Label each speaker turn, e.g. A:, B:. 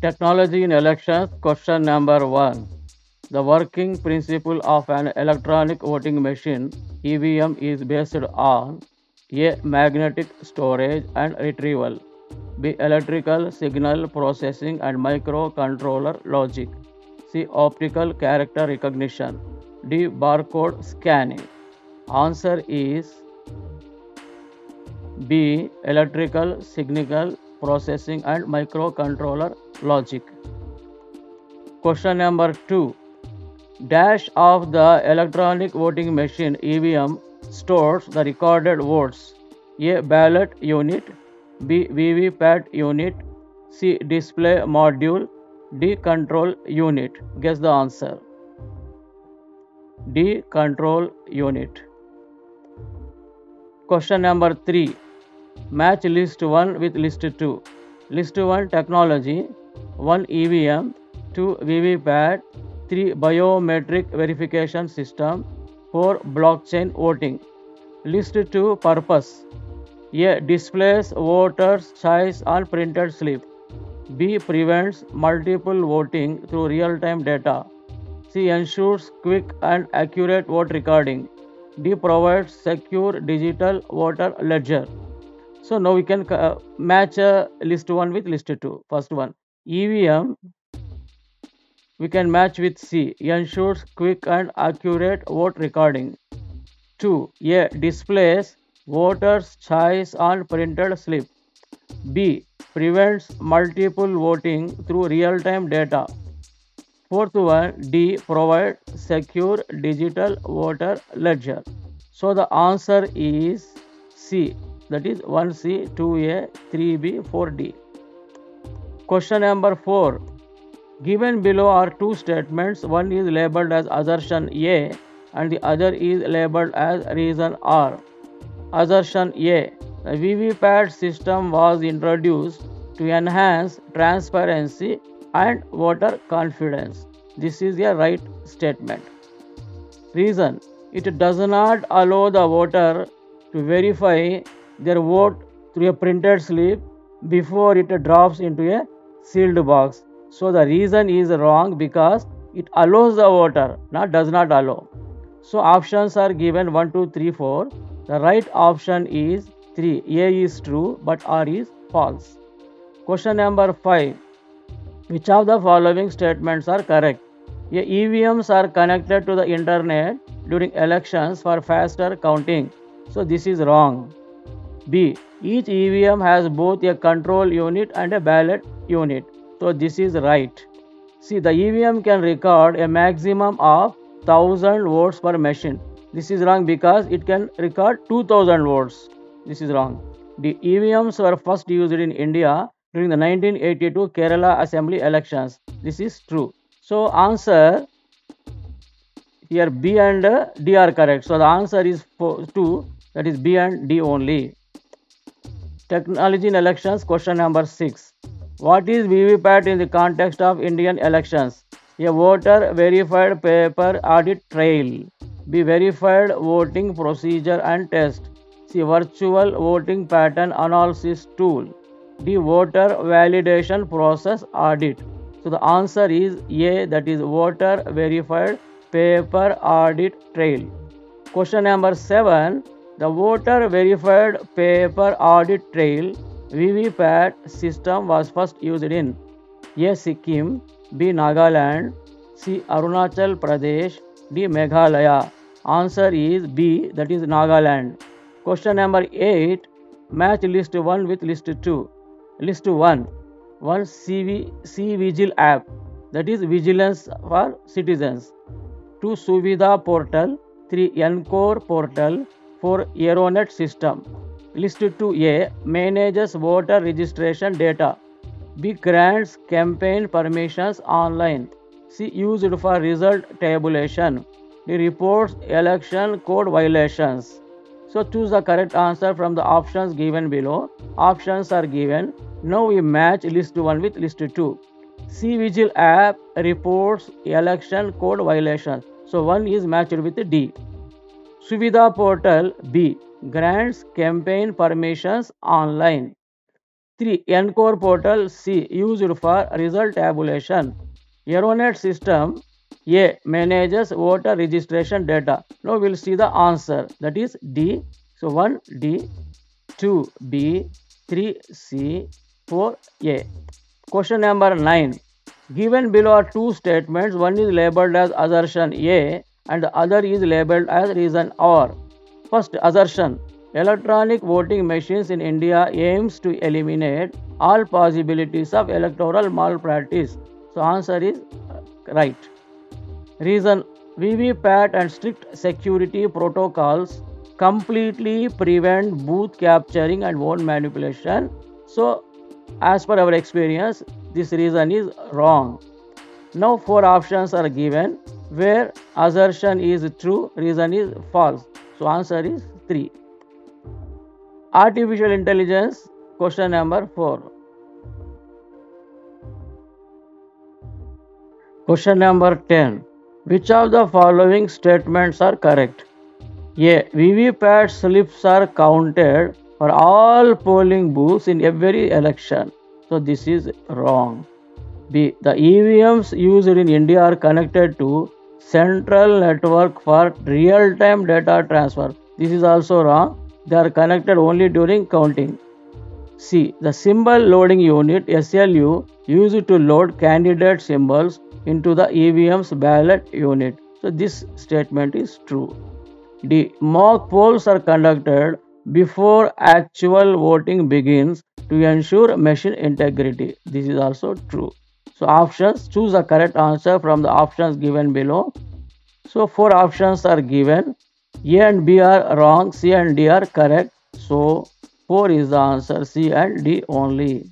A: Technology in elections, question number one. The working principle of an electronic voting machine EVM is based on A. Magnetic storage and retrieval, B. Electrical signal processing and microcontroller logic, C. Optical character recognition, D. Barcode scanning. Answer is B. Electrical signal processing and microcontroller logic. Question number 2. Dash of the electronic voting machine EVM stores the recorded votes. A. Ballot unit. B. VVPAT unit. C. Display module. D. Control unit. Guess the answer. D. Control unit. Question number 3. Match list 1 with list 2. List 1 technology 1 EVM 2 VVPAT 3 biometric verification system 4 blockchain voting. List 2 purpose A. Displays voters' choice on printed slip. B. Prevents multiple voting through real time data. C. Ensures quick and accurate vote recording. D. Provides secure digital voter ledger. So now we can uh, match uh, list 1 with list 2. First one EVM we can match with C ensures quick and accurate vote recording. 2. A displays voters' choice on printed slip. B. Prevents multiple voting through real time data. Fourth one, D. Provide secure digital voter ledger. So the answer is C. That is 1C, 2A, 3B, 4D. Question number 4. Given below are two statements. One is labeled as assertion A and the other is labeled as reason R. Assertion A. The VVPAT system was introduced to enhance transparency and voter confidence. This is a right statement. Reason it does not allow the voter to verify their vote through a printed slip before it drops into a sealed box. So the reason is wrong because it allows the voter, not does not allow. So options are given 1, 2, 3, 4. The right option is 3. A is true but R is false. Question number 5. Which of the following statements are correct? A, EVMs are connected to the internet during elections for faster counting. So this is wrong. B. Each EVM has both a control unit and a ballot unit. So this is right. See the EVM can record a maximum of 1000 votes per machine. This is wrong because it can record 2000 votes. This is wrong. The EVMs were first used in India during the 1982 Kerala Assembly elections. This is true. So answer here B and D are correct. So the answer is 2 that is B and D only. Technology in elections question number 6. What is VVPAT in the context of Indian elections? A voter verified paper audit trail. B verified voting procedure and test. C virtual voting pattern analysis tool. D voter validation process audit. So the answer is A that is voter verified paper audit trail. Question number 7 the voter verified paper audit trail VVPAT system was first used in A. Sikkim, B. Nagaland, C. Arunachal Pradesh, D. Meghalaya. Answer is B, that is Nagaland. Question number 8. Match list 1 with list 2. List 1. 1 CV, cVIGIL app, that is Vigilance for Citizens. 2 Suvidha portal. 3 Encore portal. 4 ERONET system. List 2A manages voter registration data. B grants campaign permissions online. C used for result tabulation. D reports election code violations. So choose the correct answer from the options given below. Options are given. Now we match list 1 with list 2. cVIGIL app reports election code violations. So 1 is matched with D. Suvidha portal B grants campaign permissions online. 3. Encore portal C used for result tabulation. ERONET system A manages voter registration data. Now we'll see the answer. That is D. So 1 D, 2 B, 3 C, 4 A. Question number 9. Given below are two statements. One is labeled as assertion A and the other is labeled as reason or. First assertion. Electronic voting machines in India aims to eliminate all possibilities of electoral malpractice. So answer is uh, right. Reason VVPAT and strict security protocols completely prevent booth capturing and vote manipulation. So as per our experience, this reason is wrong. Now four options are given where assertion is true, reason is false. So answer is 3. Artificial intelligence, question number 4. Question number 10. Which of the following statements are correct? A. VVPAT slips are counted for all polling booths in every election. So this is wrong. B. The EVMs used in India are connected to central network for real-time data transfer. This is also wrong they are connected only during counting. C. The symbol loading unit SLU used to load candidate symbols into the EVM's ballot unit. So this statement is true. D. Mock polls are conducted before actual voting begins to ensure machine integrity. This is also true. So options choose the correct answer from the options given below. So four options are given. A and B are wrong, C and D are correct. So 4 is the answer, C and D only.